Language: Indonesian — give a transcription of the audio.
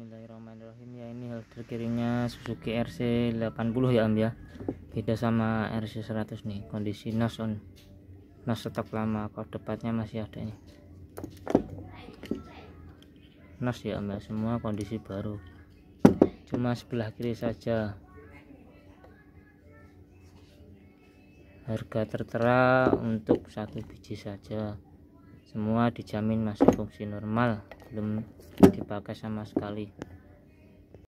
Bismillahirrahmanirrahim. Ya ini holder kirinya Suzuki RC 80 ya Om ya. Beda sama RC 100 nih. Kondisi nos on nos stok lama. Kok depannya masih ada ini. Nos ya Om ya. Semua kondisi baru. Cuma sebelah kiri saja. Harga tertera untuk satu biji saja. Semua dijamin masih fungsi normal belum dipakai sama sekali